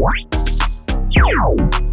Wow.